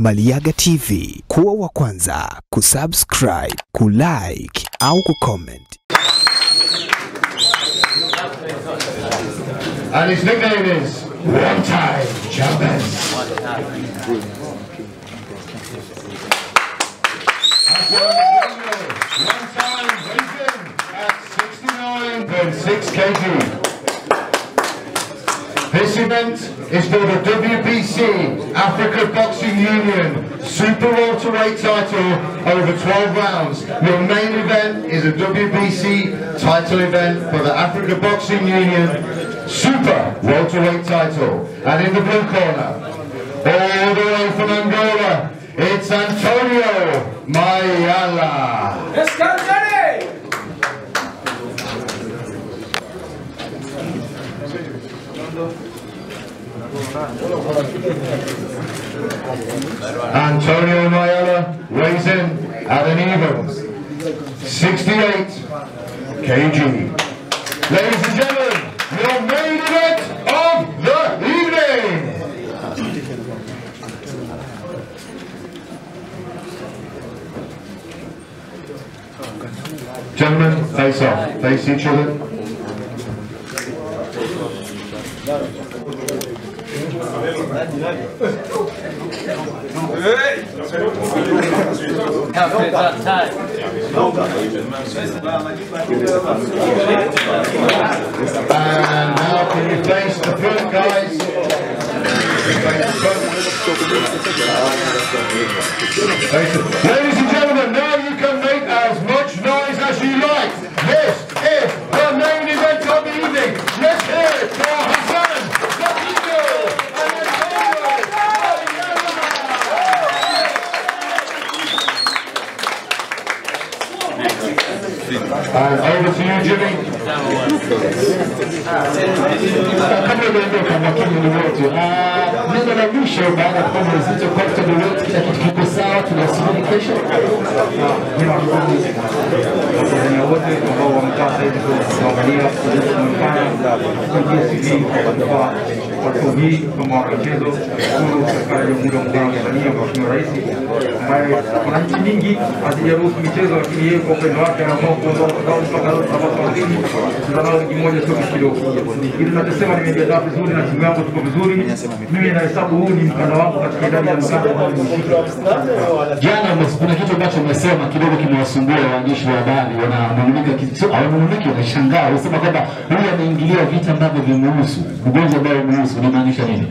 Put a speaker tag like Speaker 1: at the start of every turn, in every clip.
Speaker 1: Maliyaga TV, kuwa wa kwanza kusubscribe, kulike au kucomment.
Speaker 2: And his nickname is One Time Jumpers. One time weighing at 69.6 kg. This event is for the WBC Africa Boxing Union Super Welterweight title over 12 rounds. Your main event is a WBC title event for the Africa Boxing Union Super Welterweight title. And in the blue corner, all the way from Angola, it's Antonio Mayala. Antonio Mayala weighs in at an even 68 kg. Ladies and gentlemen, your main event of the evening. Gentlemen, face off. Face each other. And now can you thanks the front guys? Ladies and gentlemen. And over to you, Jimmy.
Speaker 3: Kabla hujaondoka makini ni wote. Ah, Neno la mwisho baada ya kupanda uzito comfortable weight, kila kitu kiko sawa, tunasubiri kesho.
Speaker 4: Watanzania wote ambao wamekaa sasa hivi kuangalia kwa platform hii kama wakichezo shukuru serikali ya Jamhuri ya Muungano wa Tanzania Mheshimiwa Rais ambaye kuna nchi nyingi hazijaruhusu michezo, lakini yeye kwa upendo wake anaamua kuondoa mtandao mpaka leo tunapata wageni mtandao wiki moja sio kidogo. Ili tunachosema nimejiandaa vizuri na timu yangu tuko vizuri. Mimi nahesabu ni mkanda wangu katika idadi ya ambao.
Speaker 3: Jana kuna kitu ambacho umesema kidogo kimewasumbua waandishi wa habari, wananung'unika, hawanung'uniki, wanashangaa, wanasema kwamba huyu ameingilia vita ambavyo vimehusu ugonjwa ambao umehusu, unamaanisha nini?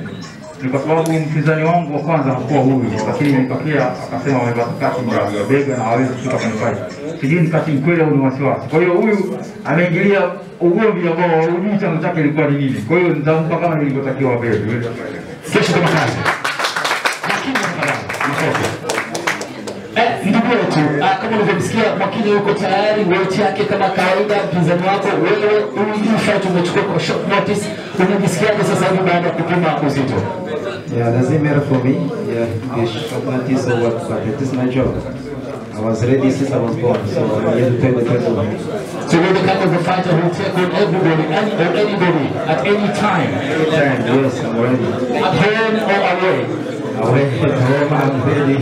Speaker 4: ni kwa sababu mpinzani wangu wa kwanza hakuwa huyu, lakini nitokea akasema amepata kati ya bega na hawezi kufika kwenye fight. Sijui ni kati kweli au ni wasiwasi. Kwa hiyo huyu ameingilia ugomvi ambao hujui chanzo chake ilikuwa ni nini. Kwa hiyo nitampa kama nilivyotakiwa mbele.
Speaker 3: Kesho kama kazi. Lakini tafadhali. Eh, ndugu wetu, kama ulivyomsikia Mwakili yuko tayari, wote yake kama kawaida, mpinzani wako wewe, hii tumechukua umechukua kwa short notice, unajisikiaje sasa hivi baada ya kupima uzito?
Speaker 5: Yeah, doesn't matter for me. Yeah, it's short notice or what, but it is my job. I was ready since I was born, so I'm here to take the title.
Speaker 3: So you're the a fighter who will take on everybody any, or anybody at any time,
Speaker 5: Anytime, yes, I'm ready.
Speaker 3: at home or away.
Speaker 5: Away at home, I'm ready.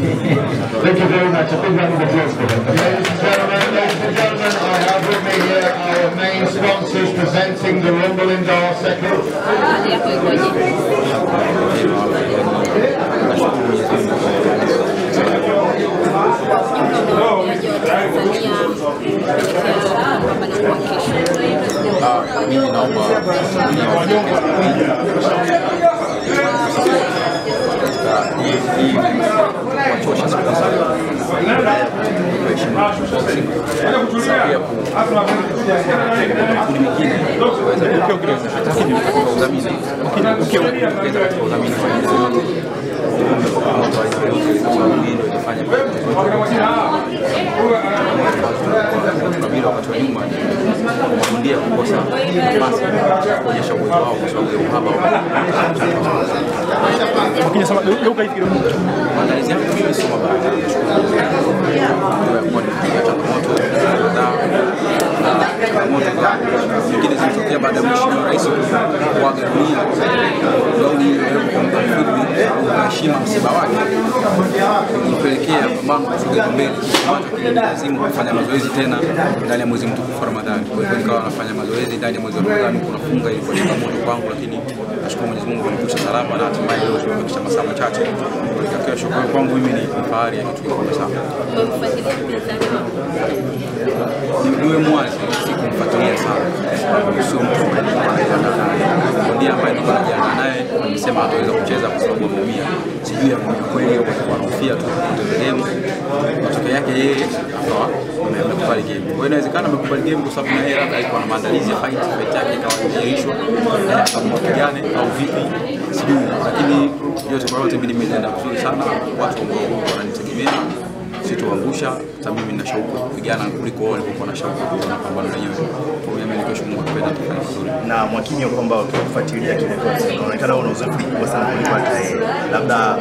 Speaker 3: Thank you very much. A big round of applause for him.
Speaker 2: Ladies and gentlemen, ladies and gentlemen, I have with me here our main sponsors presenting the Rumble in Dar second.
Speaker 6: Mimi naomba kuwachosha siku makundi mengine katika udhamini ukiwa njia yoyote ilifanya bila wakati wa nyuma wanaundia kukosa nafasi kuonyesha uwezo wao kwa sababu ya uhaba maandalizi yangu mimi sio mabaya kuwa changamoto kadhaa changamoto nyingine zilitokea baada ya mheshimiwa rais kuaga dunia gauni iliyowekwa kwa msiba wake kupelekea mamangu kusogeza mbele lazima kufanya mazoezi tena ndani ya mwezi mtukufu wa Ramadhani. Kwa hiyo nikawa nafanya mazoezi ndani ya mwezi wa Ramadhani, kunafunga ilikuwa changamoto kwangu, lakini nashukuru Mwenyezi Mungu kunikusha salama na hatimaye leo tumebakisha masaa machache kuelekea kesho. Kwa kwangu mimi ni fahari ya kitu kikubwa sana. niwe mwazi sikumfuatilia sana sio mtu. Ndiye ambaye nilikuwa najiandaa naye, amesema hataweza kucheza kwa sababu ameumia. Sijui ameumia kweli au alikuwa anahofia tu kupoteza game. Matokeo yake yeye akawa amekubali game. Kwa hiyo inawezekana amekubali game kwa sababu na yeye labda alikuwa na maandalizi ya fight, fight yake ikawa imeahirishwa, naye akaamua pigane au vipi, sijui. Lakini yote kwa yote mimi nimeenda vizuri sana, watu ambao wananitegemea sitoangusha. Hata mimi nina shauku kupigana kuliko wao walivyokuwa na shauku ya na yeye. Kwa hiyo mimi kesho Mungu akipenda kufanya vizuri.
Speaker 7: na Mwakinyo kwamba ukifuatilia kile kosi unaonekana una uzoefu mkubwa sana kuliko hata yeye. Labda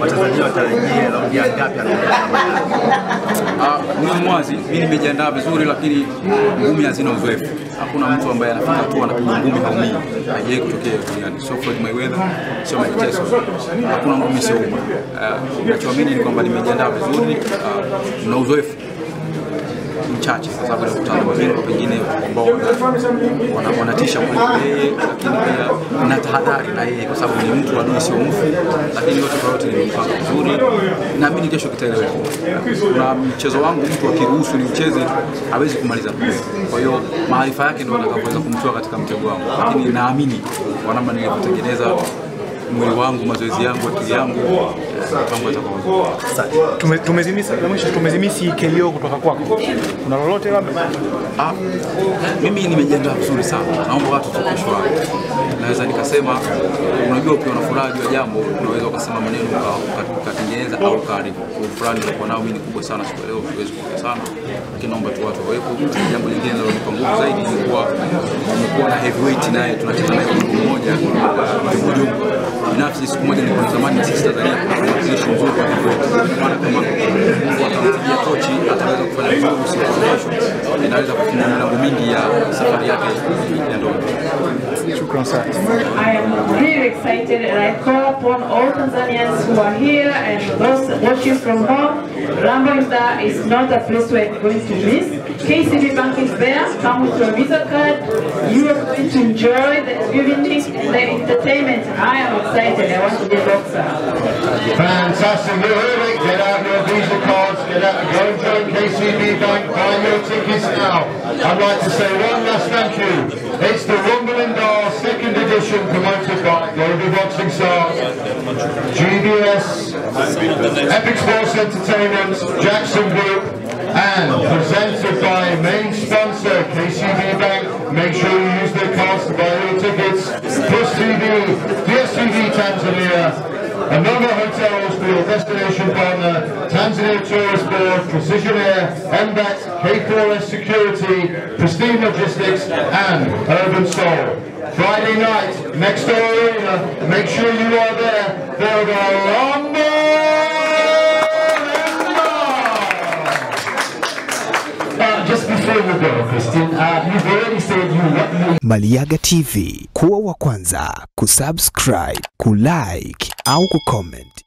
Speaker 7: Watanzania watarajie raundi ya ngapi anaonekana
Speaker 6: Ah, mimi mwazi, mimi nimejiandaa vizuri, lakini ngumi hazina uzoefu. Hakuna mtu ambaye anafika tu anapiga ngumi haumii, haijawahi kutokea duniani. So Floyd Mayweather, sio Mike Tyson, hakuna ngumi sio uma. Uh, nachoamini ni kwamba nimejiandaa vizuri uh, uzoefu mchache kwa sababu nakutana na mabingwa pengine ambao wana- wana- wanatisha kuliko yeye, lakini pia na tahadhari na yeye kwa sababu ni mtu adui, sio mfu. Lakini yote kwa yote nimepanga vizuri, naamini kesho kitaeleweka. Kuna mchezo wangu mtu akiruhusu ni ucheze hawezi kumaliza. Kwa hiyo maarifa yake ndio atakavyoweza kumtoa katika mtego wangu, lakini naamini kwa namna nilivyotengeneza mwili wangu, mazoezi yangu, akili yangu,
Speaker 8: tumezimisi KO kutoka kwako. Kuna lolote labda?
Speaker 6: Ah, mimi nimejiandaa vizuri sana, naomba watu tu kesho wake. Naweza nikasema, unajua, ukiwa na furaha juu ya jambo unaweza ukasema maneno uka- uka- ukatengeneza au kari Kwa fulani nilikuwa nao mimi ni kubwa sana siku leo, siwezi kuongea sana, lakini naomba tu watu wawepo. Jambo lingine linalonipa nguvu zaidi ni kuwa nimekuwa na heavyweight naye tunacheza naye mmoja Mjumba. Binafsi siku moja nilikuwa natamani na sisi Tanzania kuna mwakilishi mzuri kwa heavyweight, maana kama Mungu akampigia tochi ataweza kufanya vizuri usiku wa kesho, inaweza kufunga milango mingi ya safari yake ya ndoto.
Speaker 8: Shukrani sana.
Speaker 9: I am really excited and I call upon all Tanzanians who are here and those watching from home. Rambo is not a place we're going to miss. KCB Bank is there. Come with your Visa card. You are going to enjoy the evening and the entertainment. I am excited. I want to be a boxer.
Speaker 2: Fantastic. You heard it. Get out your Visa cards. Get out. Go and join KCB Bank. Buy your tickets now. I'd like to say one last thank you. It's the Rumbling Edition promoted by Global Boxing Stars, GBS, Epic Sports Entertainment, Jackson Group, and presented by main sponsor KCB Bank. Make sure you use their cards to buy your tickets. Plus TV, DSTV Tanzania, Another Hotels for your destination partner, Tanzania Tourist Board, Precision Air, MBAT, K4S Security, Pristine Logistics, and Urban Soul. Friday night, next door arena, make sure you are there for the Rumble!
Speaker 3: Just before you go, Christine, uh, you've already said you you
Speaker 1: Maliaga TV, kuwa wa kwanza kusubscribe, kulike au kucomment